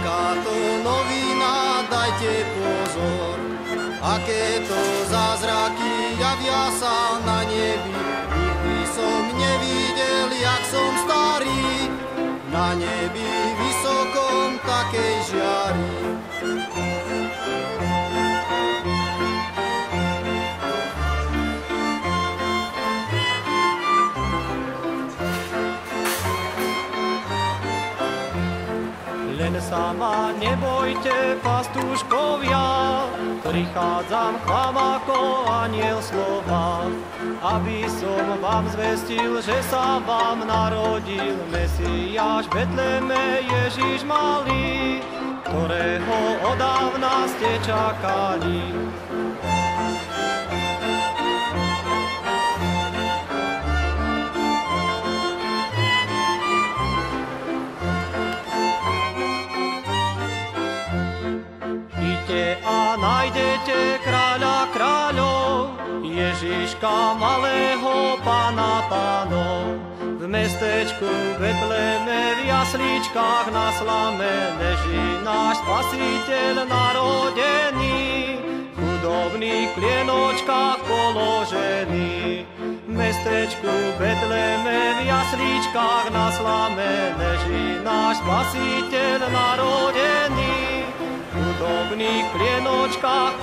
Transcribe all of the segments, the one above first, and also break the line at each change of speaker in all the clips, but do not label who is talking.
aká to novina, dajte pozor. Aké to zázraky javia sa na nebi, nikdy som nevidel, jak som starý, na nebi vysokom takej žiari.
Sama nebojte, pastúškovia, prichádzam k vám ako aniel slova, aby som vám zvestil, že sa vám narodil Mesiáš Betleme Ježiš malý, ktorého odávna ste čakali. Idte a nájdete kráľa kráľov, Ježiška malého pána pánov. V mestečku Betleme v jaslíčkách na slame leží náš spasiteľ narodený, v chudobných klienočkách položený. V mestečku Betleme v jaslíčkách na slame leží náš spasiteľ narodený, v chudobných klienočkách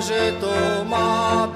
że to ma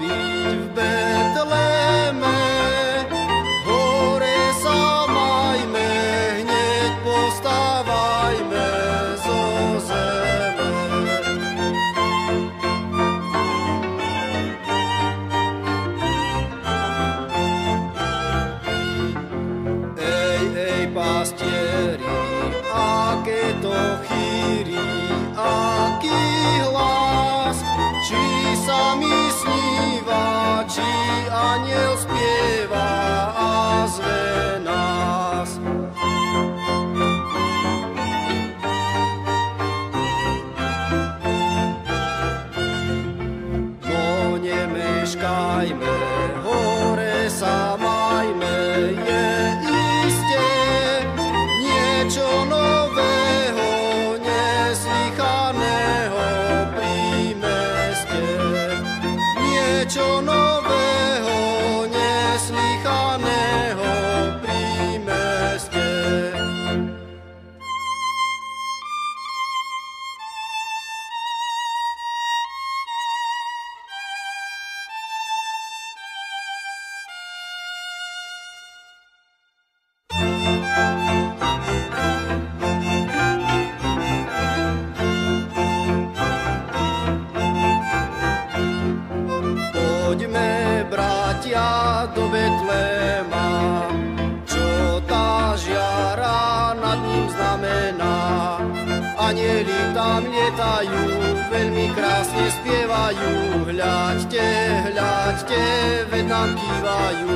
anieli tam lietajú, veľmi krásne spievajú. Hľaďte, hľaďte, veď nám kývajú.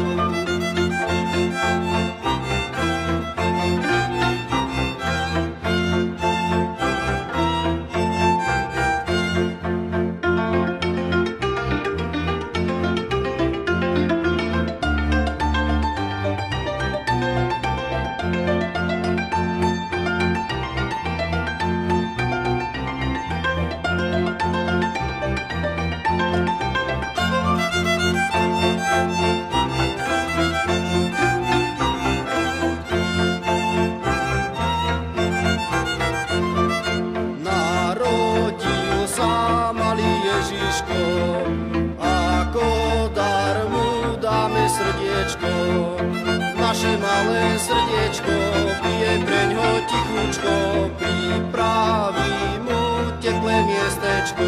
malé srdiečko pije preň ho tichučko, pripraví mu teplé miestečko.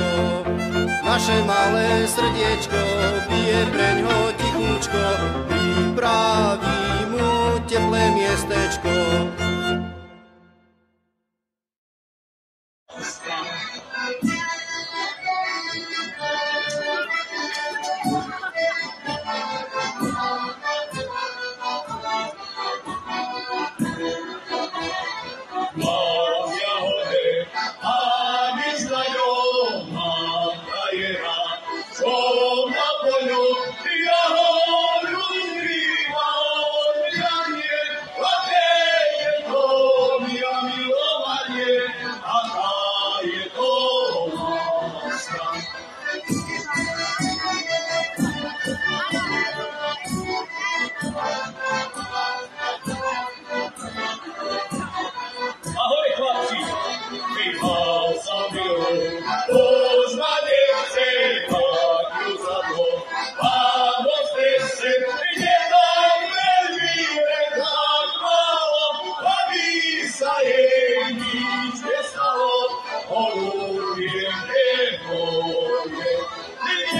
Naše malé srdiečko pije preň ho tichučko, pripraví mu teplé miestečko.
Oh,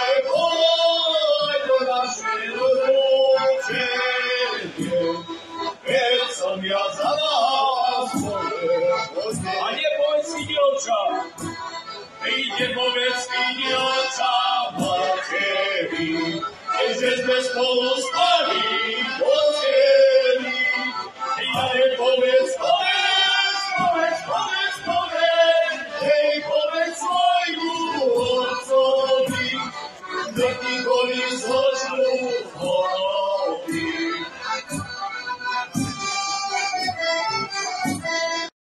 oca, príde povedzkyni oca, materi, keď sme spolu spali,